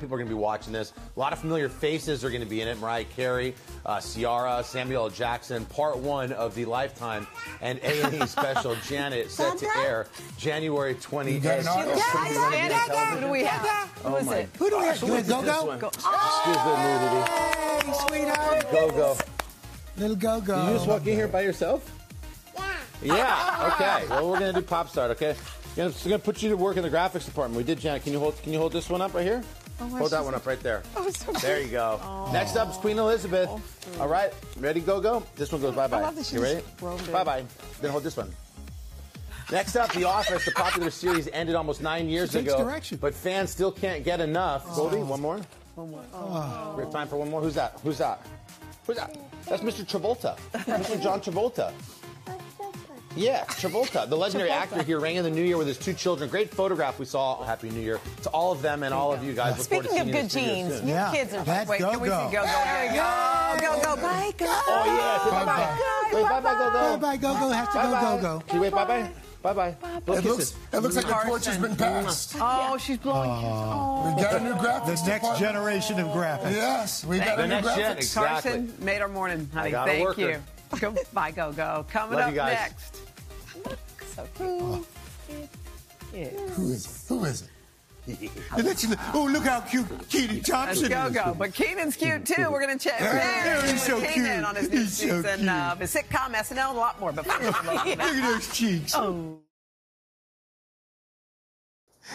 People are going to be watching this. A lot of familiar faces are going to be in it. Mariah Carey, uh, Ciara, Samuel L. Jackson. Part one of the Lifetime and A&E special Janet set to air January 28th. got an artist? Who do we have? Who is it? Who do we have? Who is go, go. This. Go. Excuse the nudity. Hey, sweetheart. Go go. Little go go. Did you just walk in here by yourself? Yeah. Yeah. Okay. Well, we're gonna do pop start. Okay. We're gonna, we're gonna put you to work in the graphics department. We did, Janet. Can you hold? Can you hold this one up right here? Oh, hold that one up right there. Oh, so There you go. Oh. Next up is Queen Elizabeth. Oh, All right. Ready? Go go. This one goes bye bye. love that she You ready? just rolled it. Bye bye. Then hold this one. Next up, The Office, the popular series ended almost nine years ago, direction. but fans still can't get enough. Goldie, one more. One more. Ah. We have time for one more. Who's that? Who's that? Who's that? That's Mr. Travolta. Mr. John Travolta. Yeah, Travolta, the legendary actor here, rang in the new year with his two children. Great photograph we saw. Happy New Year to all of them and all of you guys. Look forward to Speaking of seeing you in good the genes, soon. your Yeah. kids are. Let's Wait, go, can we see go. go go? There you go. Go go. Bye go. Oh yeah, say bye bye. Wait, bye bye, go go. bye bye, go go. Has to Bye go bye. go go. Can you wait, bye bye. Bye bye. It looks, it looks like the torch has been passed. Oh, she's blowing. We oh. got a new graphics The next department. generation of graphics. Yes, we got The a new next gen, graphics. exactly. Carson made our morning, honey. Thank you. Go, bye, go, go. Coming Love up you guys. next. So cute. Yeah. Oh. Who is it? Who is it? Oh, look how cute Kenan Let's Thompson go, is. go. But Kenan's cute too. We're going to check Yeah, he's so Kenan cute. on his new He's so season cute. of his sitcom SNL and a lot more. But first, Look at those cheeks. oh.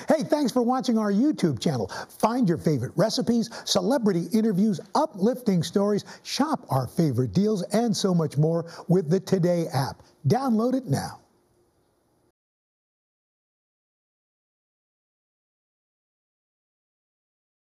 Hey, thanks for watching our YouTube channel. Find your favorite recipes, celebrity interviews, uplifting stories, shop our favorite deals, and so much more with the Today app. Download it now.